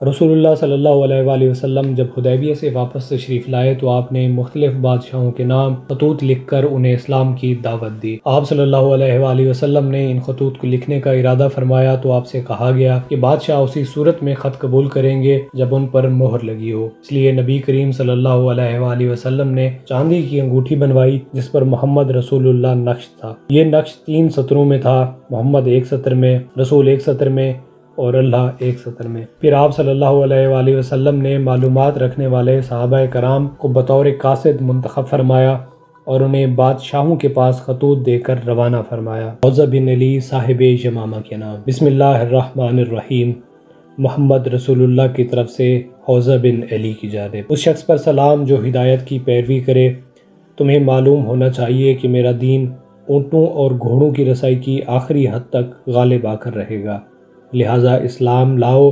रसूलुल्लाह सल्लल्लाहु अलैहि वसल्लम जब हुदैबिया से वापस तशरीफ़ लाए तो आपने मुख्तलिफ़ बादशाहों के नाम खतूत लिख कर उन्हें इस्लाम की दावत दी। आप सल्लल्लाहु अलैहि वसल्लम ने इन खतूत को लिखने का इरादा फरमाया तो आपसे कहा गया कि बादशाह उसी सूरत में ख़त कबूल करेंगे जब उन पर मोहर लगी हो। इसलिए नबी करीम सल्लल्लाहु अलैहि वसल्लम ने चांदी की अंगूठी बनवाई जिस पर मोहम्मद रसूलुल्लाह नक्श था। ये नक्श तीन सत्रों में था, मोहम्मद एक सत्र में, रसूल एक सत्र में और अल्लाह एक सतर में। फिर आप सल्लल्लाहु अलैहि वसल्लम ने मालूम रखने वाले सहाबा कराम को बतौर कासिद मंतखब फरमाया और उन्हें बादशाहों के पास खतूत देकर रवाना फरमाया। बिन अली साहिब जमामा के नाम। बिसमीम मोहम्मद रसूलुल्लाह की तरफ़ से हौज़ा बिन अली की जाने उस शख्स पर सलाम जो हिदायत की पैरवी करे, तुम्हें मालूम होना चाहिए कि मेरा दीन ऊँटों और घोड़ों की रसाई की आखिरी हद तक गालिब आकर रहेगा। लिहाजा इस्लाम लाओ,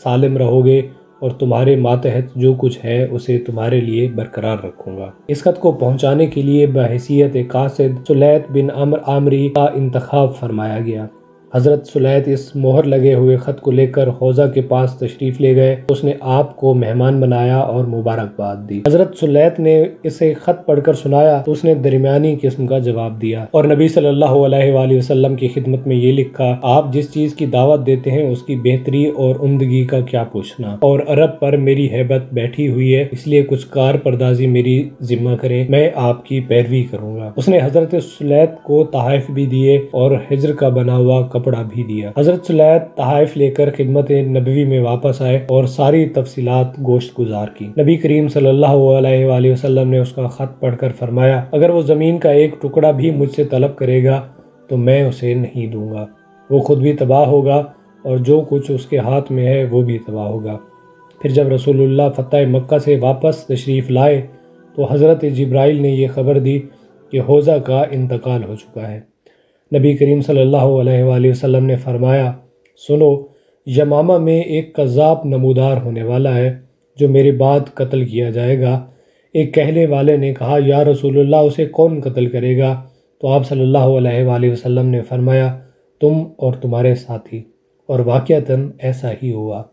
सालिम रहोगे और तुम्हारे मातहत जो कुछ है उसे तुम्हारे लिए बरकरार रखूँगा। इस खत को पहुँचाने के लिए बहसीत कासिद सुलैत बिन अमर आमरी का इंतखब फरमाया गया। हज़रत सुलैत इस मोहर लगे हुए ख़त को लेकर हौजा के पास तशरीफ़ ले गए। उसने आपको मेहमान बनाया और मुबारकबाद दी। हज़रत सुलैत ने इसे ख़त पढ़कर सुनाया तो उसने दरमियानी किस्म का जवाब दिया और नबी सल्लल्लाहु अलैहि वसल्लम की खिदमत में ये लिखा, आप जिस चीज़ की दावत देते हैं उसकी बेहतरी और उमदगी का क्या पूछना? और अरब पर मेरी हैबत बैठी हुई है, इसलिए कुछ कार परदाजी मेरी जिम्मा करें, मैं आपकी पैरवी करूँगा। उसने हज़रत सुलैत को तहफ़ भी दिए और हिजर का बना हुआ कपड़ा भी दिया। हज़रत सुलैत तहाइफ लेकर खिदमत नबवी में वापस आए और सारी तफसीलात गोश्त गुजार की। नबी करीम वसल्लम ने उसका ख़त पढ़कर फरमाया, अगर वो ज़मीन का एक टुकड़ा भी मुझसे तलब करेगा तो मैं उसे नहीं दूँगा। वो खुद भी तबाह होगा और जो कुछ उसके हाथ में है, वो भी तबाह होगा। फिर जब रसूलुल्लाह फ़तेह मक्का से वापस तशरीफ़ लाए तो हज़रत जब्राइल ने यह खबर दी कि हौज़ा का इंतकाल हो चुका है। नबी करीम सल्लल्लाहु अलैहि वसल्लम ने फरमाया, सुनो, यमामा में एक कज़ाब नमूदार होने वाला है, जो मेरे बाद कत्ल किया जाएगा। एक कहने वाले ने कहा, या रसूलुल्लाह, उसे कौन कत्ल करेगा? तो आप सल्लल्लाहु अलैहि वसल्लम ने फरमाया, तुम और तुम्हारे साथी। और वाक़ता ऐसा ही हुआ।